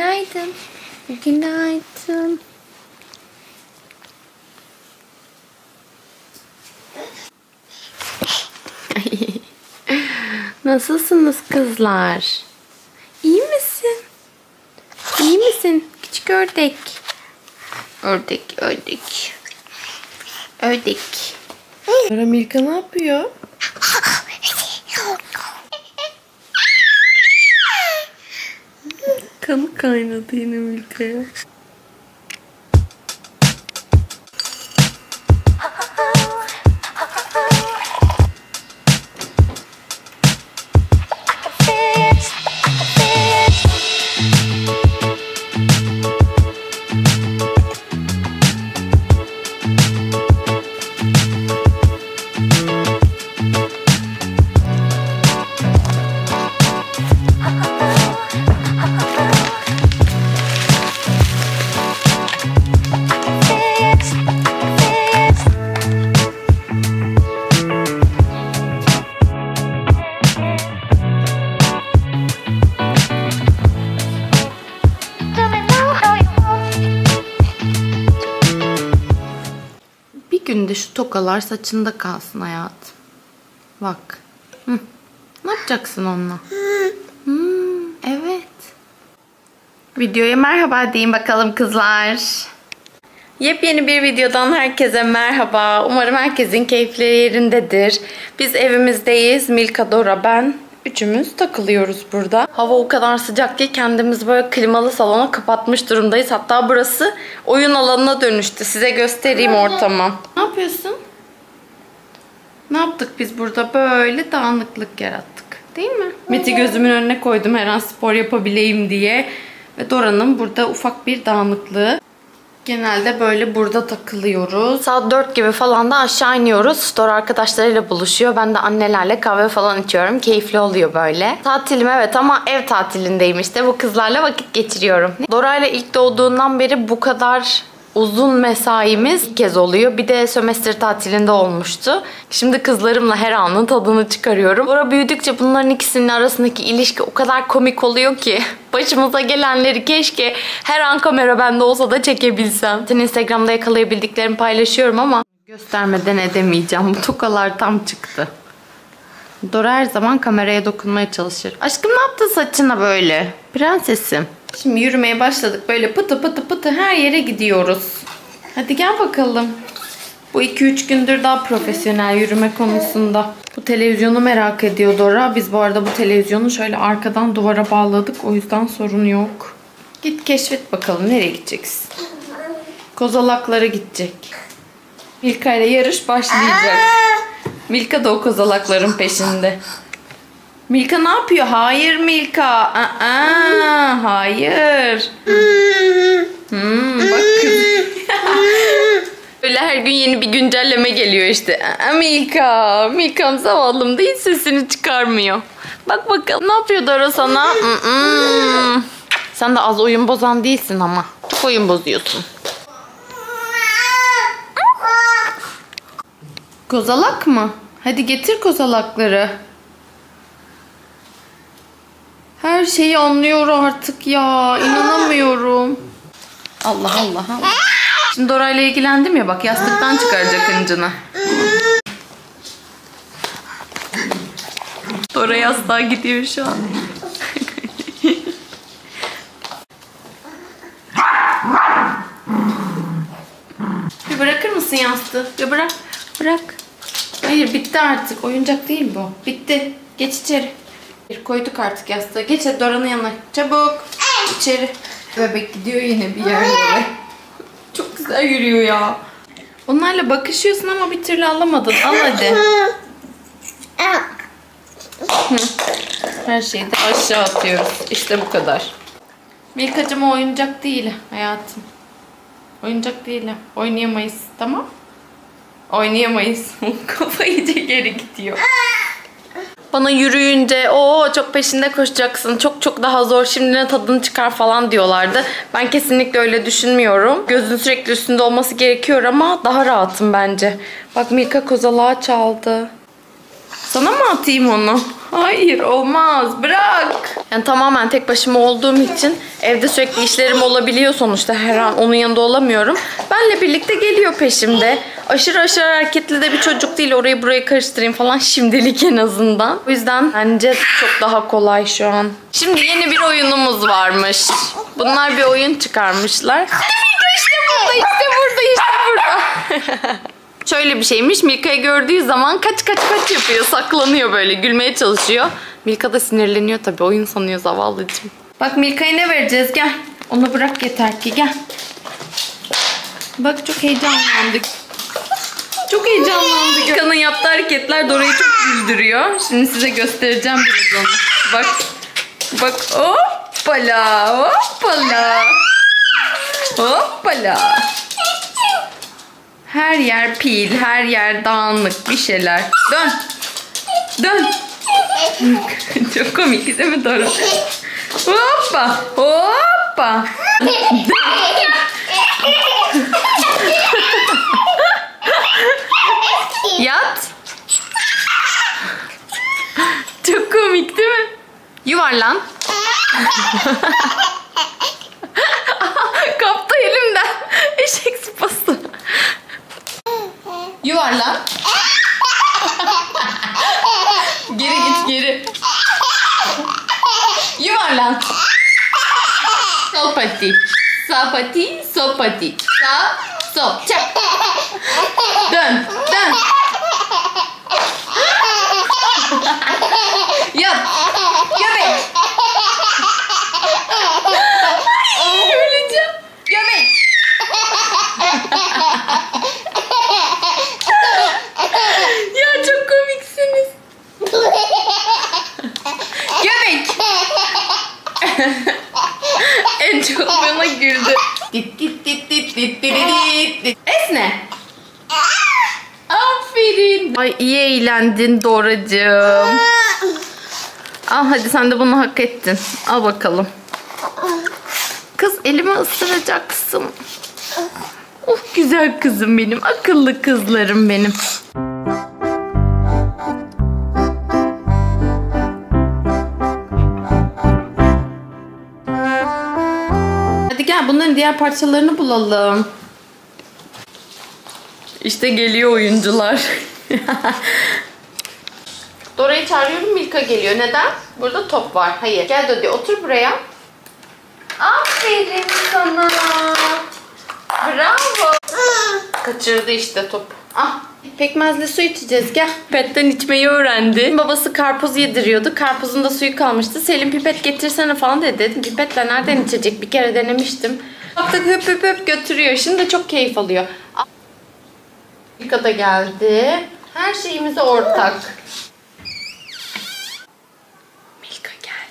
Günaydın. Günaydın. Nasılsınız kızlar? İyi misin? İyi misin? Küçük ördek. Ördek, ördek. Ördek. Milka ne yapıyor? Kanı kaynadı yine Günde şu tokalar saçında kalsın hayatım. Bak. Hı. Ne yapacaksın onunla? Hmm, evet. Videoya merhaba deyin bakalım kızlar. Yepyeni bir videodan herkese merhaba. Umarım herkesin keyifleri yerindedir. Biz evimizdeyiz. Milka, Dora, ben. Üçümüz takılıyoruz burada. Hava o kadar sıcak ki kendimiz böyle klimalı salona kapatmış durumdayız. Hatta burası oyun alanına dönüştü. Size göstereyim ortamı. Ne yapıyorsun? Ne yaptık biz burada? Böyle dağınıklık yarattık. Değil mi? Meti gözümün önüne koydum her an spor yapabileyim diye. Ve Dora'nın burada ufak bir dağınıklığı. Genelde böyle burada takılıyoruz. Saat 4 gibi falan da aşağı iniyoruz. Dora arkadaşlarıyla buluşuyor. Ben de annelerle kahve falan içiyorum. Keyifli oluyor böyle. Tatilim evet ama ev tatilindeyim işte. Bu kızlarla vakit geçiriyorum. Dora ile ilk doğduğundan beri bu kadar uzun mesaimiz ilk kez oluyor. Bir de sömestr tatilinde olmuştu. Şimdi kızlarımla her anın tadını çıkarıyorum. Dora büyüdükçe bunların ikisinin arasındaki ilişki o kadar komik oluyor ki. Başımıza gelenleri keşke her an kamera bende olsa da çekebilsem. Senin Instagram'da yakalayabildiklerimi paylaşıyorum ama göstermeden edemeyeceğim. Bu tokalar tam çıktı. Dora her zaman kameraya dokunmaya çalışır. Aşkım ne yaptın saçına böyle? Prensesim. Şimdi yürümeye başladık. Böyle pıtı pıtı pıtı her yere gidiyoruz. Hadi gel bakalım. Bu 2-3 gündür daha profesyonel yürüme konusunda. Bu televizyonu merak ediyor Dora. Biz bu arada bu televizyonu şöyle arkadan duvara bağladık. O yüzden sorun yok. Git keşfet bakalım nereye gideceksin. Kozalaklara gidecek. Milka ile yarış başlayacak. Milka da o kozalakların peşinde. Milka ne yapıyor? Hayır Milka. Aa, hayır. Hmm, bak. Böyle her gün yeni bir güncelleme geliyor işte. Aa, Milka. Milka'm zavallım da hiç sesini çıkarmıyor. Bak bakalım ne yapıyor Dora sana? Sen de az oyun bozan değilsin ama. Çok oyun bozuyorsun. Kozalak mı? Hadi getir kozalakları. Her şeyi anlıyor artık ya. İnanamıyorum. Allah Allah. Şimdi Dora ile ilgilendim ya bak yastıktan çıkaracak hıncını. Dora yastığa gidiyor şu an. Bir bırakır mısın yastığı? Bir bırak. Bırak. Hayır bitti artık. Oyuncak değil bu. Bitti. Geç içeri. Bir koyduk artık yastığı. Geç hadi Dora'nın yanına. Çabuk. İçeri. Bebek gidiyor yine bir yerlere. Çok güzel yürüyor ya. Onlarla bakışıyorsun ama bir türlü alamadın. Al hadi. Her şeyi de aşağı atıyoruz. İşte bu kadar. Milkacığım o oyuncak değil hayatım. Oyuncak değil. Oynayamayız. Tamam? Oynayamayız. Kafa iyice geri gidiyor. Bana yürüyünce o çok peşinde koşacaksın. Çok çok daha zor. Şimdiden tadını çıkar falan diyorlardı. Ben kesinlikle öyle düşünmüyorum. Gözün sürekli üstünde olması gerekiyor ama daha rahatım bence. Bak Milka kozalağı çaldı. Sana mı atayım onu? Hayır olmaz bırak. Yani tamamen tek başıma olduğum için evde sürekli işlerim olabiliyor sonuçta her an onun yanında olamıyorum. Benle birlikte geliyor peşimde. Aşırı aşırı hareketli de bir çocuk değil orayı burayı karıştırayım falan şimdilik en azından. O yüzden bence çok daha kolay şu an. Şimdi yeni bir oyunumuz varmış. Bunlar bir oyun çıkarmışlar. İşte burada işte burada işte burada. Şöyle bir şeymiş. Milka'yı gördüğü zaman kaç kaç kaç yapıyor. Saklanıyor böyle. Gülmeye çalışıyor. Milka da sinirleniyor tabii. Oyun sanıyor zavallıcığım. Bak Milka'ya ne vereceğiz? Gel. Onu bırak yeter ki. Gel. Bak çok heyecanlandık. Çok heyecanlandık. Milka'nın yaptığı hareketler Dora'yı çok güldürüyor. Şimdi size göstereceğim biraz onu. Bak. Bak. Hoppala. Hoppala. Hoppala. Her yer pil, her yer dağınık bir şeyler. Dön. Dön. Çok komik değil mi Dora? Hoppa. Hoppa. Yat. Çok komik değil mi? Yuvarlan. Kaptı elimden. Eşek sıpası. Yuvarlan. geri git geri. Yuvarlan. Sopati. Sapati, sopati. Sa, sop, çak. Dön, dön. Yap. Eğlendin Doracığım. Al hadi sen de bunu hak ettin. Al bakalım. Kız elimi ısıracaksın. Oh güzel kızım benim. Akıllı kızlarım benim. Hadi gel bunların diğer parçalarını bulalım. İşte geliyor oyuncular. Dora'yı çağırıyorum Milka geliyor. Neden? Burada top var. Hayır. Gel Dodi otur buraya. Aferin sana. Bravo. Kaçırdı işte top. Ah pekmezli su içeceğiz gel. Pipetten içmeyi öğrendi. Babası karpuz yediriyordu. Karpuzun da suyu kalmıştı. Selim pipet getirsene falan dedi. Dedim pipetle nereden içecek? Bir kere denemiştim. Baktık höp höp höp götürüyor. Şimdi de çok keyif alıyor. Milka da geldi. Her şeyimiz ortak. Milka gel.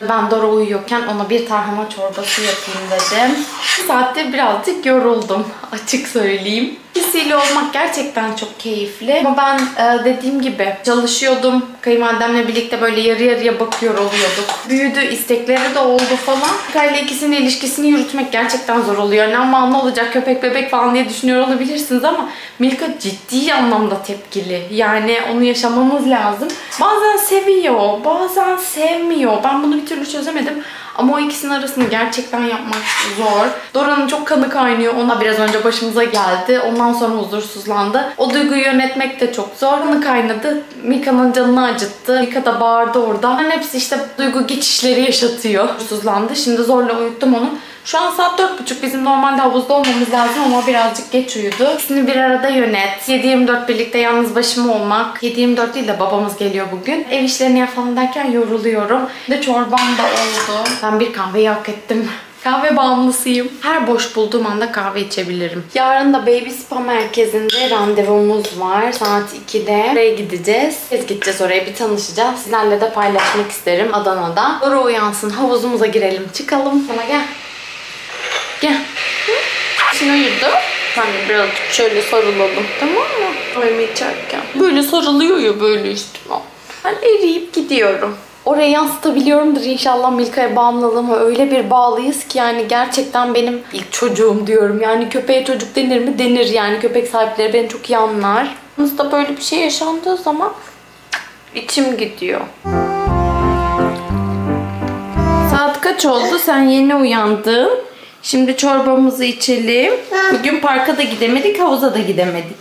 Ben Dora uyuyorken ona bir tarhana çorbası yapayım dedim. Bir saatte birazcık yoruldum açık söyleyeyim. İkisiyle olmak gerçekten çok keyifli. Ama ben e, dediğim gibi çalışıyordum. Kayınvalidemle birlikte böyle yarı yarıya bakıyor oluyorduk. Büyüdü, istekleri de oldu falan. Kayla ikisinin ilişkisini yürütmek gerçekten zor oluyor. Ne ama olacak köpek bebek falan diye düşünüyor olabilirsiniz ama Milka ciddi anlamda tepkili. Yani onu yaşamamız lazım. Bazen seviyor, bazen sevmiyor. Ben bunu bir türlü çözemedim. Ama o ikisinin arasını gerçekten yapmak zor. Dora'nın çok kanı kaynıyor. Ona biraz önce başımıza geldi. Ondan sonra huzursuzlandı. O duyguyu yönetmek de çok zor. Kanı kaynadı. Mika'nın canını acıttı. Mika da bağırdı orada. Bunların hepsi işte duygu geçişleri yaşatıyor. Huzursuzlandı. Şimdi zorla uyuttum onu. Şu an saat 4.30. Bizim normalde havuzda olmamız lazım ama birazcık geç uyudu. İkisini bir arada yönet. 7-24 birlikte yalnız başıma olmak. 7-24 değil de babamız geliyor bugün. Ev işlerini falan derken yoruluyorum. Bir de çorbam da oldu. Ben bir kahveyi hak ettim. Kahve bağımlısıyım. Her boş bulduğum anda kahve içebilirim. Yarın da Baby Spa merkezinde randevumuz var. Saat 2'de. Oraya gideceğiz. Biz gideceğiz oraya bir tanışacağız. Sizlerle de paylaşmak isterim Adana'da. Dora uyansın. Havuzumuza girelim. Çıkalım. Sana gel. Gel. Uyudu. Sen de birazcık şöyle sarılalım. Tamam mı? Kahvemi içerken. Böyle sarılıyor ya böyle üstüme. Ben eriyip gidiyorum. Oraya yansıtabiliyorumdur inşallah Milka'ya bağımlılığıma öyle bir bağlıyız ki yani gerçekten benim ilk çocuğum diyorum. Yani köpeğe çocuk denir mi? Denir yani köpek sahipleri beni çok iyi anlar. Aramızda böyle bir şey yaşandığı zaman İçim gidiyor. Saat kaç oldu? Sen yeni uyandın. Şimdi çorbamızı içelim. Bugün parka da gidemedik, havuza da gidemedik.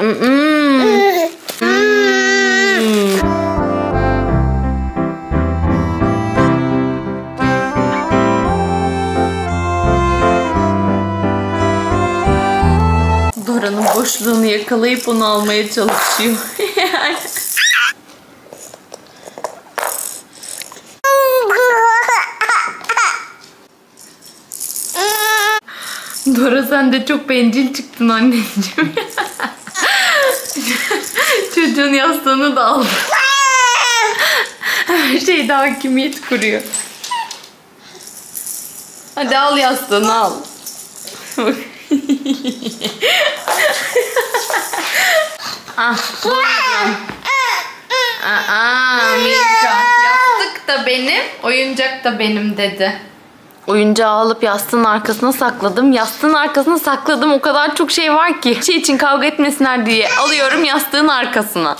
Mm. Mm. Yakalayıp onu almaya çalışıyor. Dora sen de çok bencil çıktın anneciğim. Çocuğun yastığını da aldı. Her şeyde hakimiyet kuruyor. Hadi al yastığını al. Ah, buyurun. Aa, Milka. Yastık da benim, oyuncak da benim dedi. Oyuncağı alıp yastığın arkasına sakladım. Yastığın arkasına sakladım. O kadar çok şey var ki. Şey için kavga etmesinler diye alıyorum yastığın arkasına.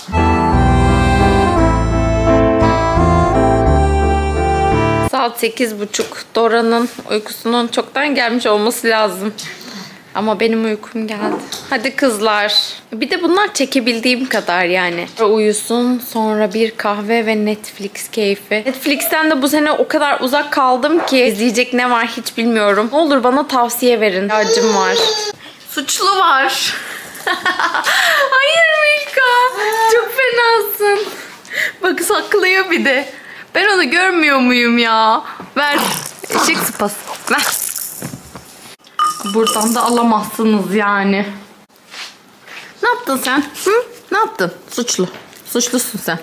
Saat sekiz buçuk. Dora'nın uykusunun çoktan gelmiş olması lazım. Ama benim uykum geldi. Hadi kızlar. Bir de bunlar çekebildiğim kadar yani. Uyusun sonra bir kahve ve Netflix keyfi. Netflix'ten de bu sene o kadar uzak kaldım ki izleyecek ne var hiç bilmiyorum. Ne olur bana tavsiye verin. Acım var. Suçlu var. Hayır Milka. Çok fenasın. Bak saklıyor bir de. Ben onu görmüyor muyum ya? Ver. Eşek sıpası. Ver. Buradan da alamazsınız yani. Ne yaptın sen? Hı? Ne yaptın? Suçlu. Suçlusun sen.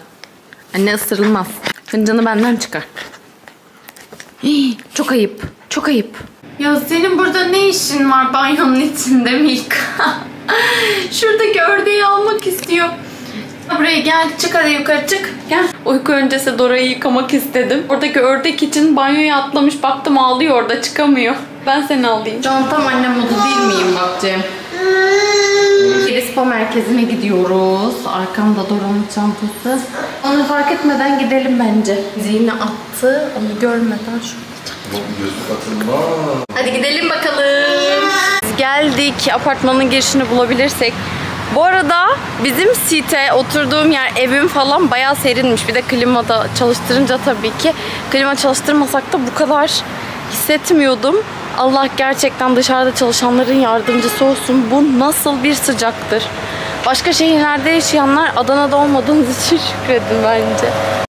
Anne ısırılmaz. Fincanı benden çıkar. Hii, çok ayıp. Çok ayıp. Ya senin burada ne işin var banyonun içinde Milka? Şuradaki ördeği almak istiyor. Buraya gel çık hadi yukarı çık. Gel. Uyku öncesi Dora'yı yıkamak istedim. Oradaki ördek için banyoya atlamış baktım ağlıyor orada çıkamıyor. Ben seni alayım. Şu an tam anne modu değil miyim bak Cem? Spa merkezine gidiyoruz. Arkamda Dora'nın çantası. Onu fark etmeden gidelim bence. Zihni attı. Onu görmeden şurada Hadi gidelim bakalım. Geldik. Apartmanın girişini bulabilirsek. Bu arada bizim site, oturduğum yer, evim falan bayağı serinmiş. Bir de klimada çalıştırınca tabii ki. Klima çalıştırmasak da bu kadar hissetmiyordum. Allah gerçekten dışarıda çalışanların yardımcısı olsun. Bu nasıl bir sıcaktır. Başka şehirlerde yaşayanlar Adana'da olmadığınız için şükredin bence.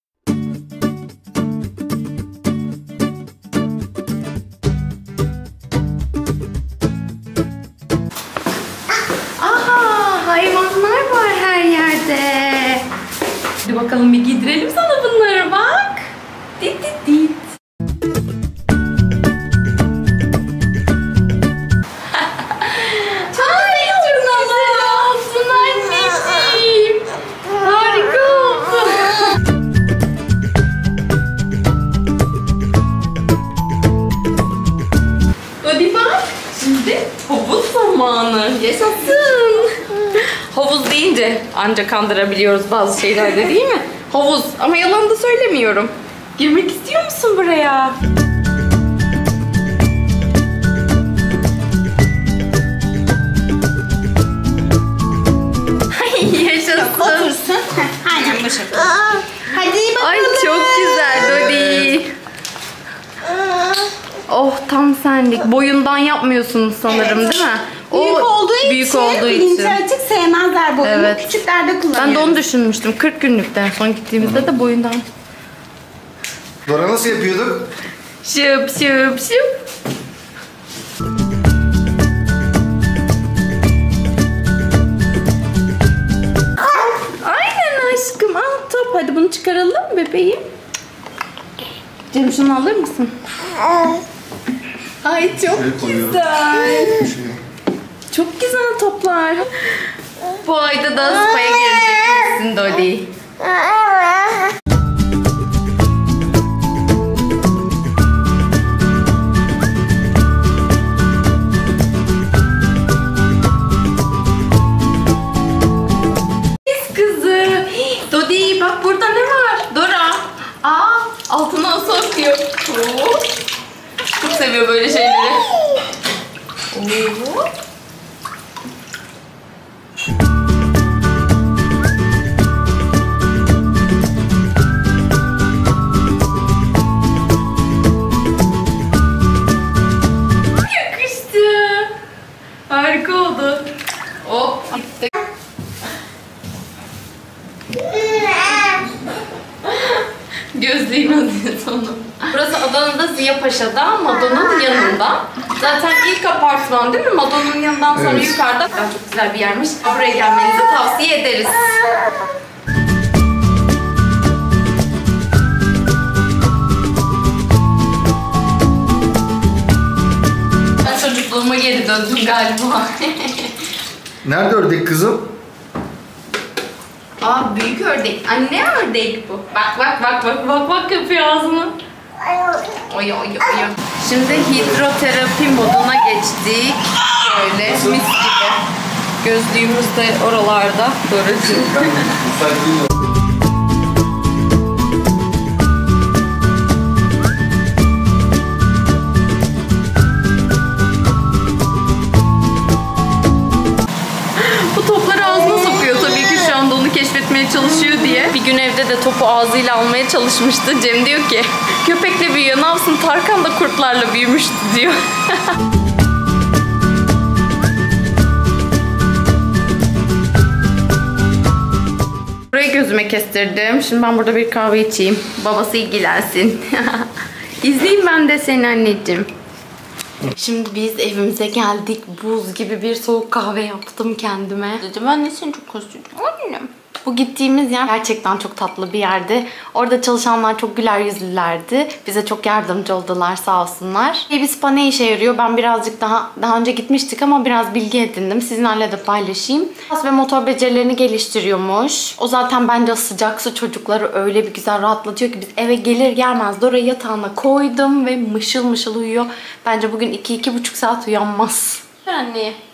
Yaşasın. Havuz deyince ancak kandırabiliyoruz bazı şeylerde değil mi? Havuz. Ama yalan da söylemiyorum. Girmek istiyor musun buraya? Ay yaşasın. Otursun. Aynen bu şekilde. Hadi bakalım. Ay çok güzel Dodi. Oh tam senlik. Boyundan yapmıyorsunuz sanırım değil mi? Büyük O olduğu büyük için, olduğu için. açık sevmezler boyunu. Evet. Küçüklerde kullanıyor. Ben de onu düşünmüştüm. 40 günlükten son gittiğimizde de boyundan. Dora nasıl yapıyorduk? Şıp şıp şıp. Aynen aşkım. Al top. Hadi bunu çıkaralım bebeğim. Cem şunu alır mısın? Ay çok koyuyorum. güzel. Çok güzel toplar. Bu ayda da spa'ya gelecek misin Dolly? Apartman değil mi? Madona'nın yanından sonra Evet. yukarıda. Çok güzel bir yermiş. Buraya gelmenizi tavsiye ederiz. Ben çocukluğuma geri döndüm galiba. Nerede ördek kızım? Aa büyük ördek. Anne ördek bu. Bak bak bak bak bak bak yapıyor ağzını. Oy oy oy. Şimdi hidroterapi moduna geçtik. Böyle mis gibi. Gözlüğümüz de oralarda. Doracığım. Bu topları ağzına sokuyor tabii ki şu anda onu keşfetmeye çalışıyor. Bir gün evde de topu ağzıyla almaya çalışmıştı. Cem diyor ki köpekle büyüyor ne yapsın Tarkan da kurtlarla büyümüştü diyor. Burayı gözüme kestirdim. Şimdi ben burada bir kahve içeyim. Babası ilgilensin. İzleyeyim ben de seni anneciğim. Şimdi biz evimize geldik. Buz gibi bir soğuk kahve yaptım kendime. Dedim anne seni çok özledim. Annem. Bu gittiğimiz yer gerçekten çok tatlı bir yerdi. Orada çalışanlar çok güler yüzlülerdi. Bize çok yardımcı oldular sağ olsunlar. Baby Spa ne işe yarıyor? Ben birazcık daha daha önce gitmiştik ama biraz bilgi edindim. Sizinle de paylaşayım. Kas ve motor becerilerini geliştiriyormuş. O zaten bence sıcak su çocukları öyle bir güzel rahatlatıyor ki biz eve gelir gelmez Dora yatağına koydum ve mışıl mışıl uyuyor. Bence bugün 2-2,5 saat uyanmaz. Anneye.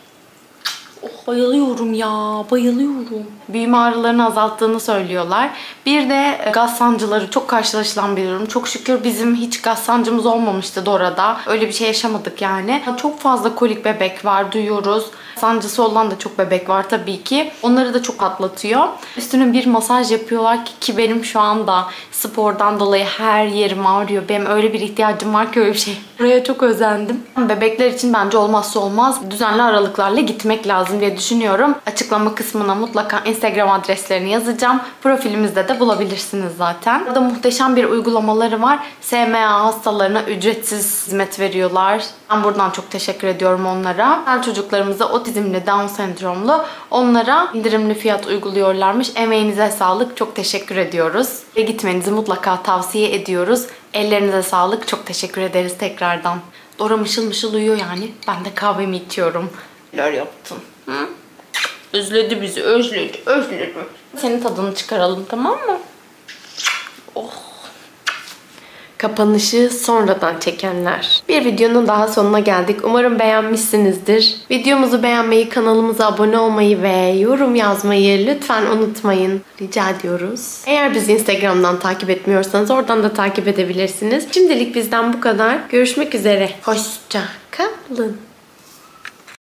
Oh, bayılıyorum ya, bayılıyorum. Büyüme ağrılarını azalttığını söylüyorlar. Bir de e, gaz sancıları çok karşılaşılan bir durum. Çok şükür bizim hiç gaz sancımız olmamıştı Dora'da. Öyle bir şey yaşamadık yani. Çok fazla kolik bebek var, duyuyoruz. Sancısı olan da çok bebek var tabii ki. Onları da çok atlatıyor. Üstüne bir masaj yapıyorlar ki, ki benim şu anda spordan dolayı her yerim ağrıyor. Benim öyle bir ihtiyacım var ki öyle bir şey. Buraya çok özendim. Bebekler için bence olmazsa olmaz. Düzenli aralıklarla gitmek lazım diye düşünüyorum. Açıklama kısmına mutlaka Instagram adreslerini yazacağım. Profilimizde de bulabilirsiniz zaten. Burada muhteşem bir uygulamaları var. SMA hastalarına ücretsiz hizmet veriyorlar. Ben buradan çok teşekkür ediyorum onlara. Her çocuklarımıza otizmli, Down sendromlu onlara indirimli fiyat uyguluyorlarmış. Emeğinize sağlık. Çok teşekkür ediyoruz. Ve gitmenizi mutlaka tavsiye ediyoruz. Ellerinize sağlık. Çok teşekkür ederiz tekrardan. Dora mışıl mışıl uyuyor yani. Ben de kahvemi içiyorum. Neler yaptın? Hı? Özledi bizi. Özledi. Özledi. Senin tadını çıkaralım tamam mı? Oh. Kapanışı sonradan çekenler. Bir videonun daha sonuna geldik. Umarım beğenmişsinizdir. Videomuzu beğenmeyi, kanalımıza abone olmayı ve yorum yazmayı lütfen unutmayın. Rica ediyoruz. Eğer bizi Instagram'dan takip etmiyorsanız oradan da takip edebilirsiniz. Şimdilik bizden bu kadar. Görüşmek üzere. Hoşça kalın.